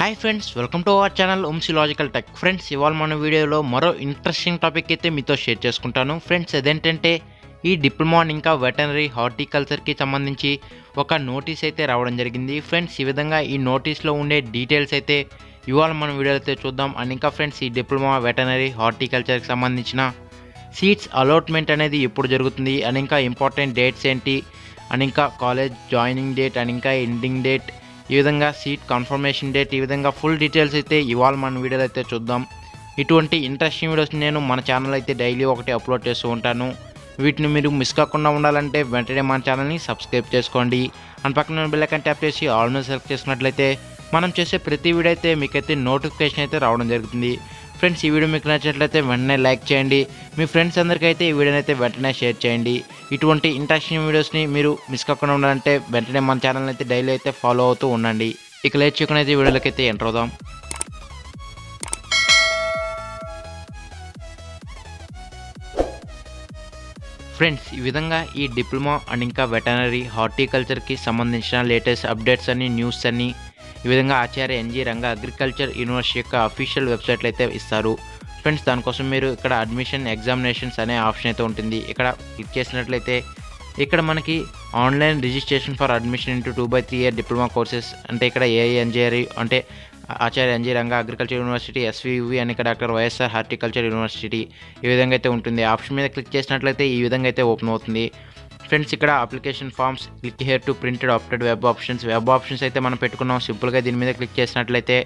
Hi friends welcome to our channel ఓమ్సీ logical tech friends ఇవాళ మన వీడియోలో మరో ఇంట్రెస్టింగ్ టాపిక్ అయితే మీతో షేర్ చేసుకుంటాను. ఫ్రెండ్స్ అదేంటంటే ఈ డిప్లొమా ఇంకా వెటనరీ హార్టికల్చర్కి సంబంధించి ఒక నోటీస్ అయితే రావడం జరిగింది. ఫ్రెండ్స్ ఈ విధంగా ఈ నోటీస్లో ఉండే డీటెయిల్స్ అయితే ఇవాళ మన వీడియోలో అయితే చూద్దాం. అండ్ ఇంకా ఫ్రెండ్స్ ఈ డిప్లొమా వెటనరీ హార్టికల్చర్కి సంబంధించిన సీట్స్ అలాట్మెంట్ అనేది ఎప్పుడు జరుగుతుంది. అండ్ ఇంకా ఇంపార్టెంట్ డేట్స్ ఏంటి? అండ్ ఇంకా కాలేజ్ జాయినింగ్ డేట్ అండ్ ఇంకా ఎండింగ్ డేట్ ఈ విధంగా సీట్ కన్ఫర్మేషన్ డేట్ ఈ విధంగా ఫుల్ డీటెయిల్స్ అయితే ఇవాళ మన వీడియోలో అయితే చూద్దాం. ఇటువంటి ఇంట్రెస్టింగ్ వీడియోస్ నేను మన ఛానల్ అయితే డైలీ ఒకటి అప్లోడ్ చేస్తూ ఉంటాను. వీటిని మీరు మిస్ కాకుండా ఉండాలంటే వెంటనే మన ఛానల్ని సబ్స్క్రైబ్ చేసుకోండి. అండ్ పక్కన బెల్ ట్యాప్ చేసి ఆల్ సెలెక్ట్ చేసినట్లయితే మనం చేసే ప్రతి వీడియో అయితే మీకైతే నోటిఫికేషన్ అయితే రావడం జరుగుతుంది. ఫ్రెండ్స్ ఈ వీడియో మీకు నచ్చినట్లయితే వెంటనే లైక్ చేయండి. మీ ఫ్రెండ్స్ అందరికీ అయితే ఈ వీడియోని అయితే వెంటనే షేర్ చేయండి. ఇటువంటి ఇంట్రెస్టింగ్ వీడియోస్ని మీరు మిస్ కాకుండా ఉండాలంటే వెంటనే మన ఛానల్ అయితే డైలీ అయితే ఫాలో అవుతూ ఉండండి. ఇక లేట్ చేయకుండా అయితే వీడియోలకైతే ఎంటర్ అవుదాం. ఫ్రెండ్స్ ఈ విధంగా ఈ డిప్లొమా అండ్ ఇంకా వెటనరీ హార్టికల్చర్కి సంబంధించిన లేటెస్ట్ అప్డేట్స్ అన్ని న్యూస్ అన్ని ఈ విధంగా Acharya NG Ranga agriculture university యొక్క అఫీషియల్ వెబ్సైట్లు అయితే ఇస్తారు. ఫ్రెండ్స్ దానికోసం మీరు ఇక్కడ అడ్మిషన్ ఎగ్జామినేషన్స్ అనే ఆప్షన్ అయితే ఉంటుంది. ఇక్కడ క్లిక్ చేసినట్లయితే ఇక్కడ మనకి online registration for admission into two by three year diploma courses అంటే ఇక్కడ ఏఐఎన్జేఆర్ఈ అంటే Acharya NG Ranga agriculture university SVV అని ఇక్కడ డాక్టర్ వైఎస్ఆర్ హార్టికల్చర్ యూనివర్సిటీ ఈ విధంగా అయితే ఉంటుంది. ఆప్షన్ మీద క్లిక్ చేసినట్లయితే ఈ విధంగా అయితే ఓపెన్ అవుతుంది. ఫ్రెండ్స్ ఇక్కడ application forms click here to printed opted web options. Web options అయితే మనం పెట్టుకున్నాం. సింపుల్గా దీని మీద క్లిక్ చేసినట్లయితే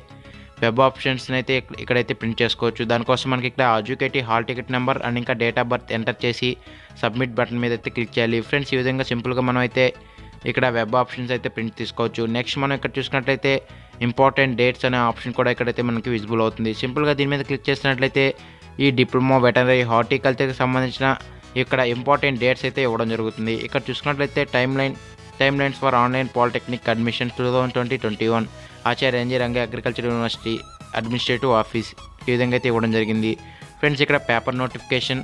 వెబ్ ఆప్షన్స్ని అయితే ఇక్కడైతే ప్రింట్ చేసుకోవచ్చు. దానికోసం మనకి ఇక్కడ అడ్యుకేటి హాల్ టికెట్ నెంబర్ అండ్ ఇంకా డేట్ ఆఫ్ బర్త్ ఎంటర్ చేసి సబ్మిట్ బటన్ మీద అయితే క్లిక్ చేయాలి. ఫ్రెండ్స్ ఈ విధంగా సింపుల్గా మనం అయితే ఇక్కడ వెబ్ ఆప్షన్స్ అయితే ప్రింట్ తీసుకోవచ్చు. నెక్స్ట్ మనం ఇక్కడ చూసినట్లయితే ఇంపార్టెంట్ డేట్స్ అనే ఆప్షన్ కూడా ఇక్కడైతే మనకి విజిబుల్ అవుతుంది. సింపుల్గా దీని మీద క్లిక్ చేసినట్లయితే ఈ డిప్లొమా వెటనరీ హార్టికల్చర్కి సంబంధించిన ఇక్కడ ఇంపార్టెంట్ డేట్స్ అయితే ఇవ్వడం జరుగుతుంది. ఇక్కడ చూసుకున్నట్లయితే time line time lines for online polytechnic admission two thousand twenty twenty one. Acharya NG Ranga agriculture university administrative office ఈ విధంగా అయితే ఇవ్వడం జరిగింది. ఫ్రెండ్స్ ఇక్కడ పేపర్ నోటిఫికేషన్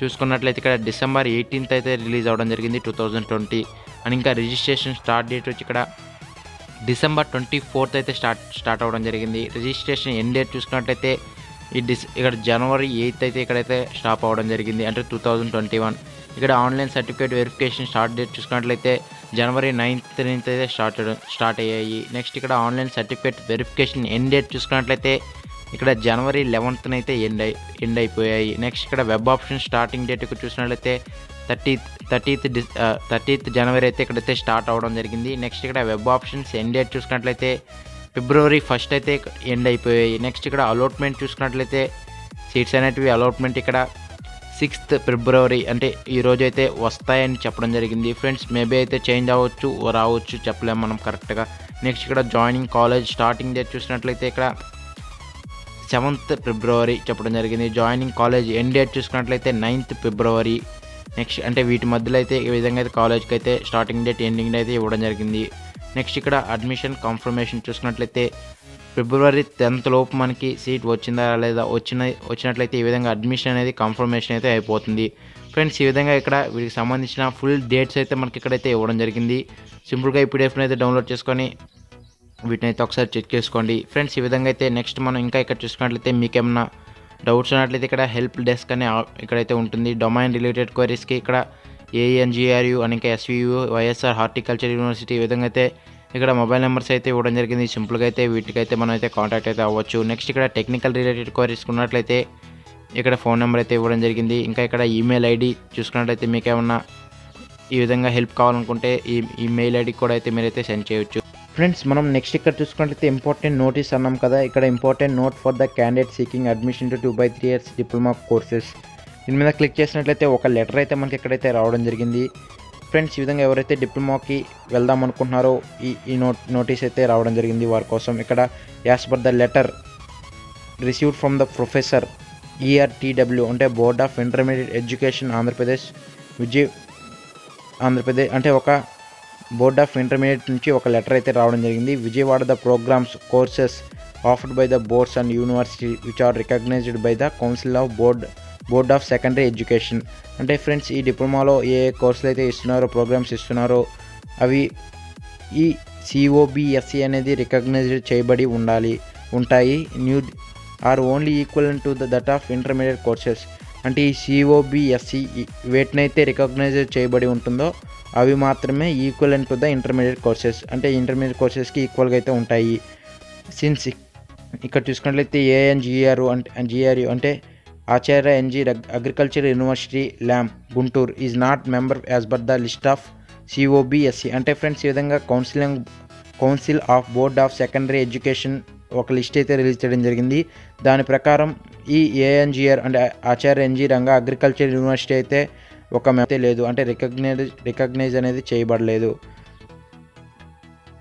చూసుకున్నట్లయితే ఇక్కడ డిసెంబర్ ఎయిటీన్త్ అయితే రిలీజ్ అవ్వడం జరిగింది టూ థౌజండ్ ట్వంటీ. అండ్ ఇంకా రిజిస్ట్రేషన్ స్టార్ట్ డేట్ వచ్చి ఇక్కడ డిసెంబర్ ట్వంటీ ఫోర్త్ అయితే స్టార్ట్ స్టార్ట్ అవ్వడం జరిగింది. రిజిస్ట్రేషన్ ఎండ్ డేట్ చూసుకున్నట్లయితే ఈ డిస్ ఇక్కడ జనవరి ఎయిత్ అయితే ఇక్కడైతే స్టాప్ అవ్వడం జరిగింది. అంటే టూ థౌజండ్ ట్వంటీ వన్ ఇక్కడ online certificate verification start date చూసుకున్నట్లయితే జనవరి నైన్త్ నుంచి అయితే స్టార్ట్ స్టార్ట్ అయ్యాయి. నెక్స్ట్ ఇక్కడ online certificate verification end date చూసుకున్నట్లయితే ఇక్కడ జనవరి లెవెన్త్న అయితే ఎండ్ అయి ఎండ్ అయిపోయాయి. నెక్స్ట్ ఇక్కడ వెబ్ ఆప్షన్ స్టార్టింగ్ డేట్ ఇక్కడ చూసినట్లయితే థర్టీత్ థర్టీత్ డిస్ థర్టీత్ జనవరి అయితే ఇక్కడైతే స్టార్ట్ అవ్వడం జరిగింది. నెక్స్ట్ ఇక్కడ వెబ్ ఆప్షన్స్ ఎండ్ డేట్ చూసుకున్నట్లయితే ఫిబ్రవరి ఫస్ట్ అయితే ఎండ్ అయిపోయాయి. నెక్స్ట్ ఇక్కడ అలాట్మెంట్ చూసుకున్నట్లయితే సీట్స్ అనేటివి అలాట్మెంట్ ఇక్కడ సిక్స్త్ ఫిబ్రవరి అంటే ఈ అయితే వస్తాయని చెప్పడం జరిగింది. ఫ్రెండ్స్ మేబీ అయితే చేంజ్ అవ్వచ్చు రావచ్చు చెప్పలేము మనం కరెక్ట్గా నెక్స్ట్ ఇక్కడ జాయినింగ్ కాలేజ్ స్టార్టింగ్ డేట్ చూసినట్లయితే ఇక్కడ సెవెంత్ ఫిబ్రవరి చెప్పడం జరిగింది. జాయినింగ్ కాలేజ్ ఎండ్ డేట్ చూసుకున్నట్లయితే నైన్త్ ఫిబ్రవరి నెక్స్ట్ అంటే వీటి మధ్యలో అయితే ఈ విధంగా అయితే కాలేజ్కి అయితే స్టార్టింగ్ డేట్ ఎండింగ్ అయితే ఇవ్వడం జరిగింది. నెక్స్ట్ ఇక్కడ అడ్మిషన్ కన్ఫర్మేషన్ చూసుకున్నట్లయితే ఫిబ్రవరి టెన్త్ లోపు మనకి సీట్ వచ్చిందా లేదా వచ్చిన వచ్చినట్లయితే ఈ విధంగా అడ్మిషన్ అనేది కన్ఫర్మేషన్ అయితే అయిపోతుంది. ఫ్రెండ్స్ ఈ విధంగా ఇక్కడ వీటికి సంబంధించిన ఫుల్ డేట్స్ అయితే మనకి ఇక్కడైతే ఇవ్వడం జరిగింది. సింపుల్గా ఈ పీడిఎఫ్ని అయితే డౌన్లోడ్ చేసుకొని వీటిని అయితే ఒకసారి చెక్ చేసుకోండి. ఫ్రెండ్స్ ఈ విధంగా అయితే నెక్స్ట్ మనం ఇంకా ఇక్కడ చూసుకున్నట్లయితే మీకు ఏమన్నా డౌట్స్ ఉన్నట్లయితే ఇక్కడ హెల్ప్ డెస్క్ అనే ఇక్కడైతే ఉంటుంది. డొమైన్ రిలేటెడ్ క్వైరీస్కి ఇక్కడ ఏఎన్జిఆర్యు అని ఇంకా ఎస్వియు వైఎస్ఆర్ హార్టికల్చర్ యూనివర్సిటీ ఈ విధంగా అయితే ఇక్కడ మొబైల్ నెంబర్స్ అయితే ఇవ్వడం జరిగింది. సింపుల్గా అయితే వీటికైతే మనం అయితే కాంటాక్ట్ అయితే అవ్వచ్చు. నెక్స్ట్ ఇక్కడ టెక్నికల్ రిలేటెడ్ క్వైరీస్ ఉన్నట్లయితే ఇక్కడ ఫోన్ నెంబర్ అయితే ఇవ్వడం జరిగింది. ఇంకా ఇక్కడ ఈమెయిల్ ఐడి చూసుకున్నట్లయితే మీకు ఏమన్నా ఈ విధంగా హెల్ప్ కావాలనుకుంటే ఈ ఈమెయిల్ ఐడి కూడా అయితే మీరైతే సెండ్ చేయొచ్చు. ఫ్రెండ్స్ మనం నెక్స్ట్ ఇక్కడ చూసుకున్నట్లయితే ఇంపార్టెంట్ నోటీస్ అన్నాం కదా. ఇక్కడ important note for the candidate seeking admission to two by three years diploma courses దీని మీద క్లిక్ చేసినట్లయితే ఒక లెటర్ అయితే మనకి ఇక్కడైతే రావడం జరిగింది. ఫ్రెండ్స్ ఈ విధంగా ఎవరైతే డిప్లొమాకి వెళ్దాం అనుకుంటున్నారో ఈ ఈ నోట్ నోటీస్ అయితే రావడం జరిగింది వారి కోసం. ఇక్కడ as per the letter received from the professor ఈఆర్టీడబ్ల్యూ అంటే board of intermediate education Andhra Pradesh Vijay Andhra Pradesh అంటే ఒక బోర్డ్ ఆఫ్ ఇంటర్మీడియట్ నుంచి ఒక లెటర్ అయితే రావడం జరిగింది. Vijayawada the programs courses offered by the boards and university which are recognized by the council of board board of secondary education. అంటే friends ఈ డిప్లొమాలో ఏ కోర్సులు అయితే ఇస్తున్నారో ప్రోగ్రామ్స్ ఇస్తున్నారో అవి ఈ సిఓబిఎస్సి అనేది రికగ్నైజ్డ్ చేయబడి ఉండాలి ఉంటాయి. New are only equal to the that of intermediate courses. అంటే ఈ సిఓబిఎస్సి వేటినైతే రికగ్నైజ్ చేయబడి ఉంటుందో అవి మాత్రమే equal to the intermediate courses. అంటే ఇంటర్మీడియట్ కోర్సెస్కి ఈక్వల్గా అయితే ఉంటాయి. సిన్స్ ఇక్కడ చూసుకున్నట్లయితే ఏఎన్జిఆర్ అంటే జిఆర్యు అంటే Acharya NG agriculture university Lam Guntur. Is not member as per the list of COBSE అంటే ఫ్రెండ్స్ ఈ విధంగా counselling council of board of secondary education ఒక లిస్ట్ అయితే రిలీజ్ చేయడం జరిగింది. దాని ప్రకారం ఈ ఏఎన్జిఆర్ అంటే Acharya NG Ranga agriculture university అయితే ఒక అయితే లేదు. అంటే రికగ్నైజ్ రికగ్నైజ్ అనేది చేయబడలేదు.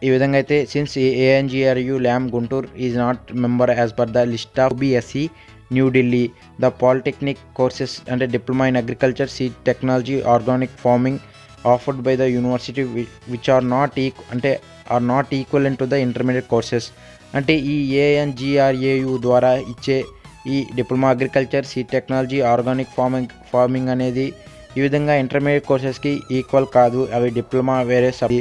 ఈ విధంగా అయితే since ANGRU Lam Guntur is not member as per the list of BSc New Delhi the polytechnic courses అంటే diploma in agriculture seed technology organic farming offered by the university which are not ఈక్ అంటే are not equal to the intermediate courses అంటే ఈ ANGRAU ద్వారా ఇచ్చే ఈ diploma agriculture seed technology organic farming farming అనేది ఈ విధంగా ఇంటర్మీడియట్ కోర్సెస్కి ఈక్వల్ కాదు. అవి డిప్లొమా వేరే సబ్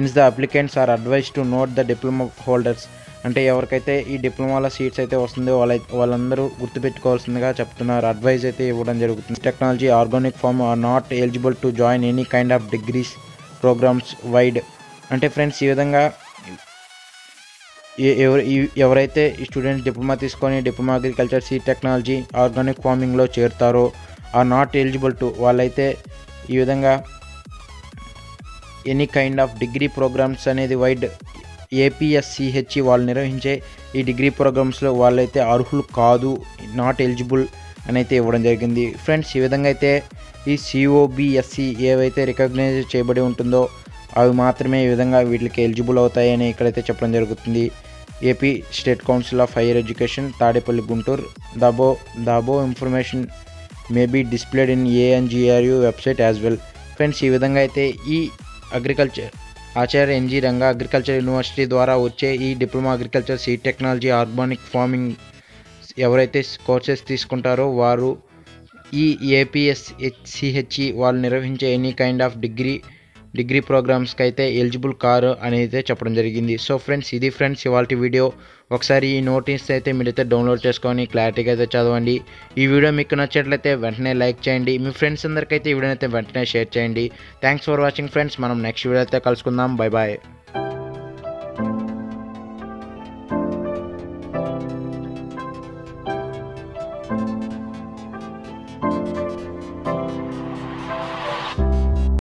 ఇన్స్ the applicants are advise to note the diploma holders అంటే ఎవరికైతే ఈ డిప్లొమాలో సీట్స్ అయితే వస్తుందో వాళ్ళ వాళ్ళందరూ గుర్తుపెట్టుకోవాల్సిందిగా చెప్తున్నారు. అడ్వైజ్ అయితే ఇవ్వడం జరుగుతుంది. Technology organic farm are not eligible to join any kind of degrees programs vide అంటే ఫ్రెండ్స్ ఈ విధంగా ఎవరు ఎవరైతే ఈ స్టూడెంట్స్ డిప్లొమా తీసుకొని diploma agriculture seed technology organic ఫార్మింగ్లో చేరుతారో ఆర్ నాట్ ఎలిజిబుల్ టు వాళ్ళైతే ఈ విధంగా any kind of degree programs అనేది వైడ్ ఏపీఎస్సిహెచ్ఈ వాళ్ళు నిర్వహించే ఈ డిగ్రీ ప్రోగ్రామ్స్లో వాళ్ళైతే అర్హులు కాదు నాట్ ఎలిజిబుల్ అని అయితే ఇవ్వడం జరిగింది. ఫ్రెండ్స్ ఈ విధంగా అయితే ఈ సిఓబిఎస్సి ఏవైతే రికగ్నైజ్ చేయబడి ఉంటుందో అవి మాత్రమే ఈ విధంగా వీటికి ఎలిజిబుల్ అవుతాయని ఇక్కడైతే చెప్పడం జరుగుతుంది. AP state council of higher education Tadepalli Guntur దాబో దాబో information may be displayed in ANGRU website as well. Friends ఈ విధంగా అయితే ఈ agriculture Acharya NG Ranga agriculture university ద్వారా వచ్చే ఈ diploma agriculture seed technology organic farming ఎవరైతే కోర్సెస్ తీసుకుంటారో వారు ఈ ఏపీఎస్ హెచ్సిహెచ్ఈ వాళ్ళు నిర్వహించే any kind of degree degree ప్రోగ్రామ్స్కి అయితే ఎలిజిబుల్ కారు అనేది చెప్పడం జరిగింది. సో ఫ్రెండ్స్ ఇది ఫ్రెండ్స్ ఇవాళ వీడియో. ఒకసారి ఈ నోటీస్ అయితే మీరైతే డౌన్లోడ్ చేసుకొని క్లారిటీగా అయితే చదవండి. ఈ వీడియో మీకు నచ్చినట్లయితే వెంటనే లైక్ చేయండి. మీ ఫ్రెండ్స్ అందరికైతే ఈ వీడియోని అయితే వెంటనే షేర్ చేయండి. Thanks for watching friends. మనం నెక్స్ట్ వీడియో అయితే కలుసుకుందాం. Bye bye.